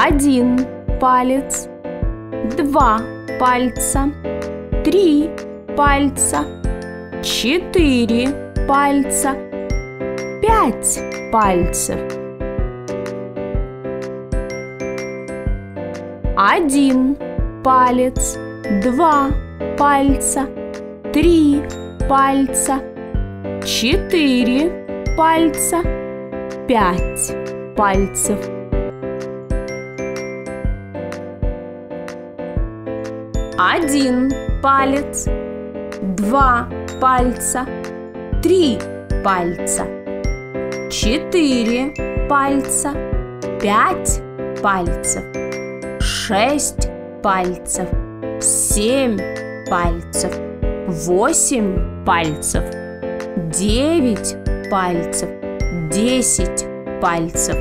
Один палец, два пальца, три пальца, четыре пальца, пять пальцев. Один палец, два пальца, три пальца, четыре пальца, пять пальцев. Один палец, два пальца, три пальца, четыре пальца, пять пальцев, шесть пальцев, семь пальцев, восемь пальцев, девять пальцев, десять пальцев,